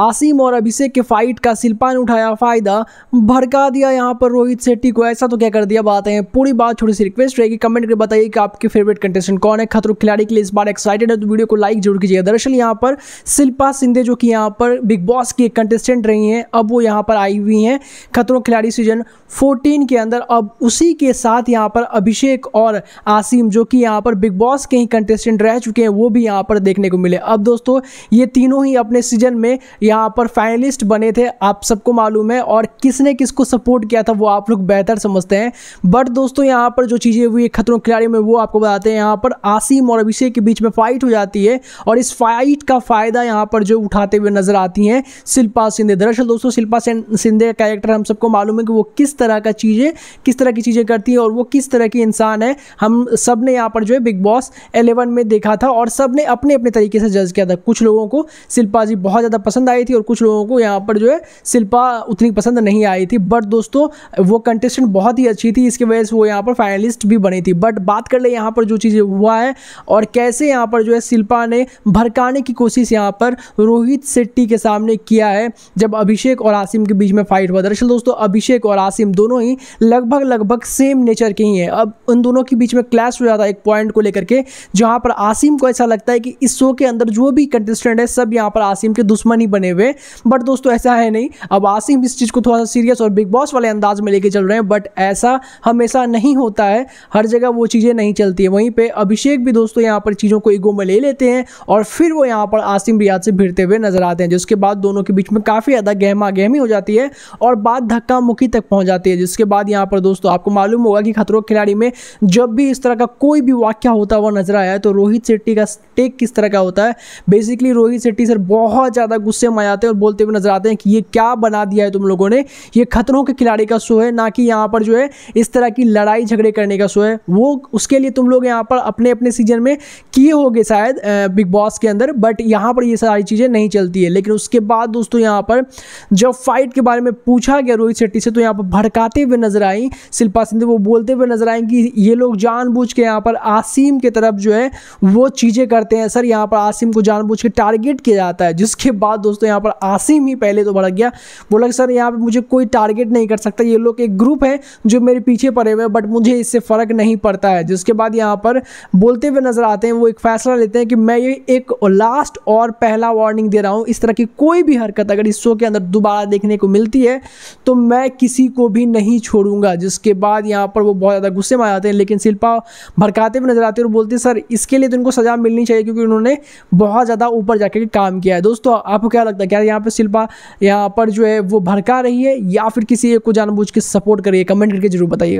आसिम और अभिषेक के फाइट का शिल्पा ने उठाया, फ़ायदा भड़का दिया यहाँ पर रोहित शेट्टी को। ऐसा तो क्या कर दिया बात है? पूरी बात छोटी सी रिक्वेस्ट रहेगी। कमेंट करके बताइए कि आपके फेवरेट कंटेस्टेंट कौन है। खतरों खिलाड़ी के लिए इस बार एक्साइटेड है तो वीडियो को लाइक ज़रूर कीजिएगा। दरअसल यहाँ पर शिल्पा सिंधे जो कि यहाँ पर बिग बॉस की कंटेस्टेंट रही हैं, अब वो यहाँ पर आई हुई हैं खतरों खिलाड़ी सीज़न 14 के अंदर। अब उसी के साथ यहाँ पर अभिषेक और आसिम जो कि यहाँ पर बिग बॉस के ही कंटेस्टेंट रह चुके हैं, वो भी यहाँ पर देखने को मिले। अब दोस्तों, ये तीनों ही अपने सीज़न में यहाँ पर फाइनलिस्ट बने थे, आप सबको मालूम है, और किसने किसको सपोर्ट किया था वो आप लोग बेहतर समझते हैं। बट दोस्तों, यहाँ पर जो चीज़ें हुई है खतरों खिलाड़ी में, वो आपको बताते हैं। यहाँ पर आसिम और अभिषेक के बीच में फाइट हो जाती है, और इस फाइट का फ़ायदा यहाँ पर जो उठाते हुए नज़र आती हैं, शिल्पा सिंधे। दरअसल दोस्तों, शिल्पा सिंधे का कैरेक्टर हम सबको मालूम है कि वो किस तरह का चीज़ें, किस तरह की चीज़ें करती है, और वो किस तरह की इंसान है। हम सबने यहाँ पर जो है बिग बॉस एलेवन में देखा था, और सबने अपने अपने तरीके से जज किया था। कुछ लोगों को शिल्पा जी बहुत ज़्यादा पसंद आई थी और कुछ लोगों को यहाँ पर जो है शिल्पा उतनी पसंद नहीं आई थी। बट दोस्तों, वो कंटेस्टेंट बहुत ही अच्छी थी, इसकी वजह से वो यहाँ पर फाइनलिस्ट भी बनी थी। बट बात कर ले यहाँ पर जो चीज़ें हुआ है और कैसे यहाँ पर जो है शिल्पा ने भड़काने की कोशिश यहाँ पर रोहित शेट्टी के सामने किया है, जब अभिषेक और आसिम के बीच में फाइट हुआ दरअसल दोस्तों, अभिषेक और आसिम दोनों ही लगभग लगभग सेम नेचर के ही हैं। अब उन दोनों के बीच में क्लैश हो जाता है एक पॉइंट को लेकर के, जहाँ पर आसिम को ऐसा लगता है कि इस शो के अंदर जो भी कंटेस्टेंट है, सब यहाँ पर आसिम के दुश्मन ही हुए बट दोस्तों, ऐसा है नहीं। अब आसिम इस चीज़ को थोड़ा सा सीरियस और बिग बॉस वाले अंदाज में लेके चल रहे हैं बट ऐसा हमेशा नहीं होता है। हर जगह वो चीज़ें नहीं चलती है। वहीं पर अभिषेक भी दोस्तों यहाँ पर चीज़ों को ईगो में ले लेते हैं और फिर वो यहाँ पर आसिम रियाज से भिड़ते हुए नज़र आते हैं, जिसके बाद दोनों के बीच में काफ़ी ज़्यादा गहमा गहमी हो जाती है और बात धक्का मुखी तक पहुँच जाती है। जिसके बाद यहाँ पर दोस्तों, आपको मालूम होगा कि खतरों खिलाड़ी में जब भी इस तरह का कोई भी वाक्य होता हुआ नज़र आया तो रोहित शेट्टी का टेक किस तरह का होता है? बेसिकली रोहित शेट्टी सर बहुत ज़्यादा गुस्से में आते हैं और बोलते हुए नज़र आते हैं कि ये क्या बना दिया है तुम लोगों ने? ये खतरों के खिलाड़ी का शो है, ना कि यहाँ पर जो है इस तरह की लड़ाई झगड़े करने का शो है। वो उसके लिए तुम लोग यहाँ पर अपने अपने सीज़न में किए होगे शायद बिग बॉस के अंदर बट यहाँ पर ये सारी चीज़ें नहीं चलती है। लेकिन उसके बाद दोस्तों यहाँ पर जब फाइट के बारे में पूछा गया रोहित शेट्टी से तो यहाँ पर भड़काते हुए नज़र आई। शिल्पा सिंधु वो बोलते हुए नज़र आए कि ये लोग जानबूझ के यहाँ पर आसिम के तरफ़ जो है वो चीज़ें करते हैं। सर, यहाँ पर आसिम को जानबूझ के टारगेट किया जाता है, जिसके बाद दोस्तों यहाँ पर आसिम ही पहले तो भड़क गया। बोला कि, सर, यहाँ पर मुझे कोई टारगेट नहीं कर सकता। ये लोग एक ग्रुप है जो मेरे पीछे पड़े हुए बट मुझे इससे फ़र्क नहीं पड़ता है। जिसके बाद यहाँ पर बोलते हुए नज़र आते हैं, वो एक फैसला लेते हैं कि मैं ये एक लास्ट और पहला वार्निंग दे रहा हूँ। इस तरह की कोई भी हरकत अगर इस शो के अंदर दोबारा देखने को मिलती है तो मैं किसी को भी नहीं छोड़ूँगा। जिसके बाद यहाँ पर वो बहुत ज़्यादा गुस्से में आ जाते हैं, लेकिन शिल्पा भड़काते हुए नज़र आते हैं और बोलते हैं, सर, इसके लिए तो इनको सज़ा मिलनी चाहिए, क्योंकि उन्होंने बहुत ज़्यादा ऊपर जाकर काम किया है। दोस्तों, आपको क्या लगता है क्या यहाँ पर शिल्पा यहाँ पर जो है वो भड़का रही है या फिर किसी एक को जानबूझ के सपोर्ट करिए कमेंट करके ज़रूर बताइए